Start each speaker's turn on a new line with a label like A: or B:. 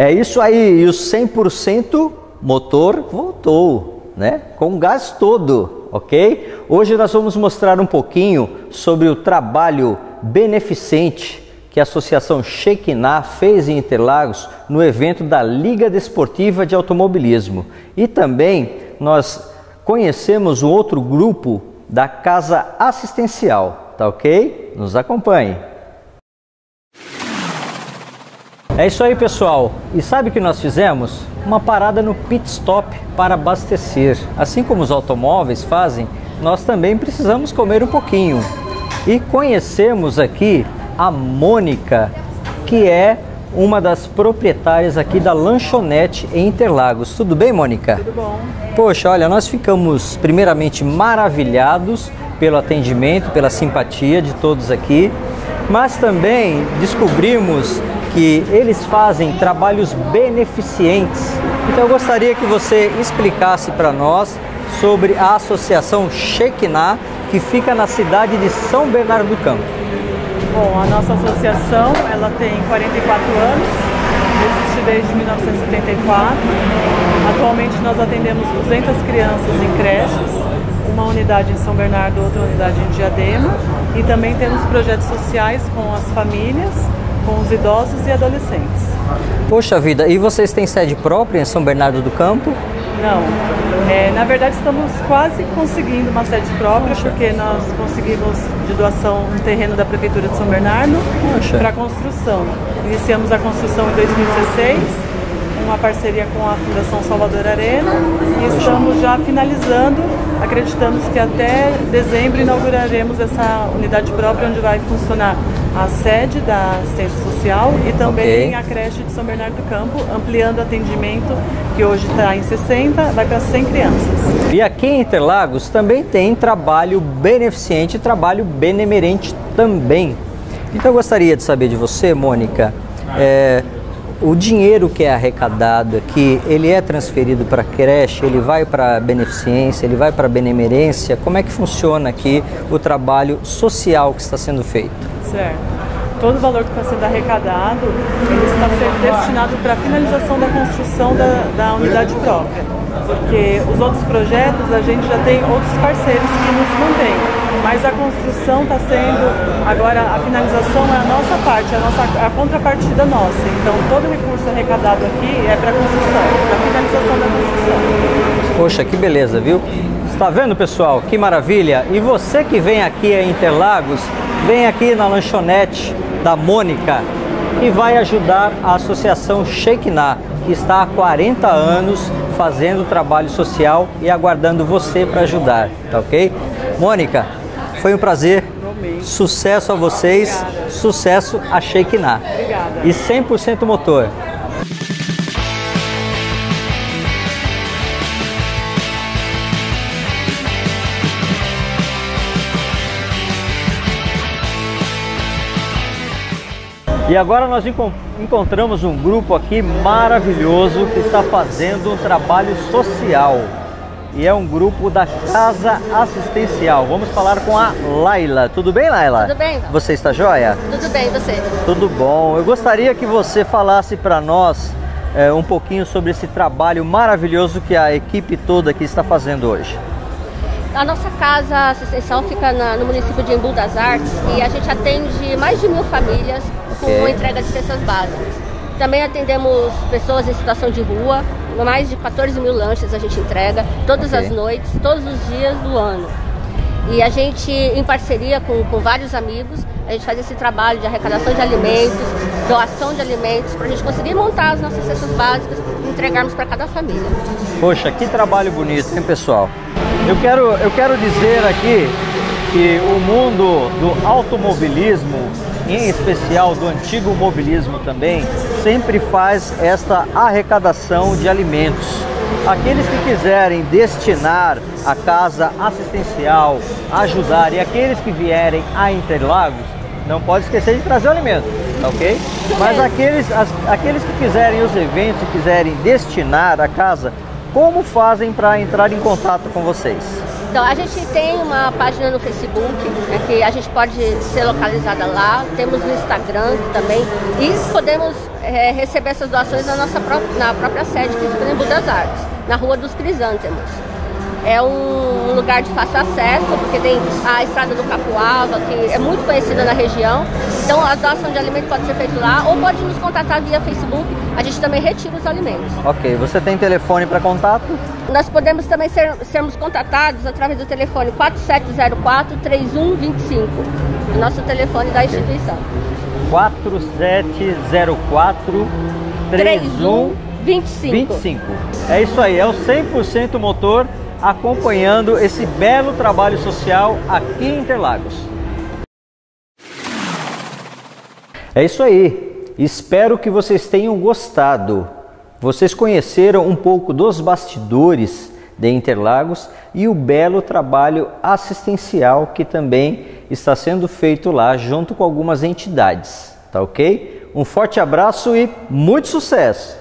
A: É isso aí, e o 100% motor voltou, né? Com gás todo, ok? Hoje nós vamos mostrar um pouquinho sobre o trabalho beneficente que a Associação Shekinah fez em Interlagos no evento da Liga Desportiva de Automobilismo. E também nós conhecemos um outro grupo da Casa Assistencial, tá ok? Nos acompanhe. É isso aí, pessoal. E sabe o que nós fizemos? Uma parada no pit stop para abastecer. Assim como os automóveis fazem, nós também precisamos comer um pouquinho. E conhecemos aqui a Mônica, que é uma das proprietárias aqui da lanchonete em Interlagos. Tudo bem, Mônica?
B: Tudo bom.
A: Poxa, olha, nós ficamos primeiramente maravilhados pelo atendimento, pela simpatia de todos aqui, mas também descobrimos que eles fazem trabalhos beneficentes. Então eu gostaria que você explicasse para nós sobre a Associação Shekinah, que fica na cidade de São Bernardo do Campo.
B: Bom, a nossa associação ela tem 44 anos, existe desde 1974. Atualmente nós atendemos 200 crianças em creches, uma unidade em São Bernardo, outra unidade em Diadema, e também temos projetos sociais com as famílias com os idosos e adolescentes.
A: Poxa vida, e vocês têm sede própria em São Bernardo do Campo?
B: Não. É, na verdade, estamos quase conseguindo uma sede própria, Poxa. porque nós conseguimos de doação um terreno da Prefeitura de São Bernardo para construção. Iniciamos a construção em 2016 uma parceria com a Fundação Salvador Arena e estamos já finalizando. Acreditamos que até dezembro inauguraremos essa unidade própria onde vai funcionar a sede da assistência social e também okay. a creche de São Bernardo do Campo, ampliando o atendimento que hoje está em 60, vai para 100 crianças.
A: E aqui em Interlagos também tem trabalho beneficente, trabalho benemerente também. Então eu gostaria de saber de você, Mônica, é, o dinheiro que é arrecadado aqui, ele é transferido para creche, ele vai para beneficência, ele vai para benemerência? Como é que funciona aqui o trabalho social que está sendo feito?
B: Certo. Todo o valor que está sendo arrecadado, ele está sendo destinado para a finalização da construção da, da unidade própria. Porque os outros projetos, a gente já tem outros parceiros que nos mantêm mas a construção está sendo, agora a finalização é a nossa parte, a, nossa, a contrapartida nossa. Então todo recurso arrecadado aqui é para a construção, para a finalização da construção.
A: Poxa, que beleza, viu? Está vendo, pessoal? Que maravilha! E você que vem aqui em Interlagos, vem aqui na lanchonete da Mônica e vai ajudar a Associação Shekinah, que está há 40 anos fazendo trabalho social e aguardando você para ajudar, tá ok? Mônica, foi um prazer. Sucesso a vocês, Obrigada. sucesso a Shekinah.
B: Obrigada.
A: E 100% motor. E agora nós encontramos um grupo aqui maravilhoso que está fazendo um trabalho social e é um grupo da Casa Assistencial. Vamos falar com a Laila. Tudo bem, Laila?
C: Tudo bem.
A: Você está joia?
C: Tudo bem, você?
A: Tudo bom. Eu gostaria que você falasse para nós é, um pouquinho sobre esse trabalho maravilhoso que a equipe toda aqui está fazendo hoje.
C: A nossa casa assistencial fica na, no município de Embu das Artes e a gente atende mais de mil famílias okay. com entrega de cestas básicas. Também atendemos pessoas em situação de rua, mais de 14 mil lanches a gente entrega todas okay. as noites, todos os dias do ano. E a gente, em parceria com, com vários amigos, a gente faz esse trabalho de arrecadação de alimentos, doação de alimentos, para a gente conseguir montar as nossas cestas básicas e entregarmos para cada família.
A: Poxa, que trabalho bonito, hein, pessoal? Eu quero, eu quero dizer aqui que o mundo do automobilismo em especial do antigo mobilismo também, sempre faz esta arrecadação de alimentos. Aqueles que quiserem destinar a casa assistencial, ajudar, e aqueles que vierem a Interlagos, não pode esquecer de trazer o alimento, tá ok? Mas aqueles, as, aqueles que fizerem os eventos e quiserem destinar a casa, como fazem para entrar em contato com vocês?
C: Então, a gente tem uma página no Facebook, né, que a gente pode ser localizada lá, temos no Instagram também, e podemos é, receber essas doações na nossa própria, na própria sede, que fica em Budas Artes, na Rua dos Crisântemos. É um lugar de fácil acesso, porque tem a estrada do Capuava, que é muito conhecida na região. Então a doação de alimento pode ser feita lá ou pode nos contatar via Facebook. A gente também retira os alimentos.
A: Ok, você tem telefone para contato?
C: Nós podemos também ser, sermos contatados através do telefone 4704-3125, o nosso telefone da instituição.
A: 4704 3125. É isso aí, é o 100% motor acompanhando esse belo trabalho social aqui em Interlagos. É isso aí. Espero que vocês tenham gostado. Vocês conheceram um pouco dos bastidores de Interlagos e o belo trabalho assistencial que também está sendo feito lá junto com algumas entidades, tá ok? Um forte abraço e muito sucesso!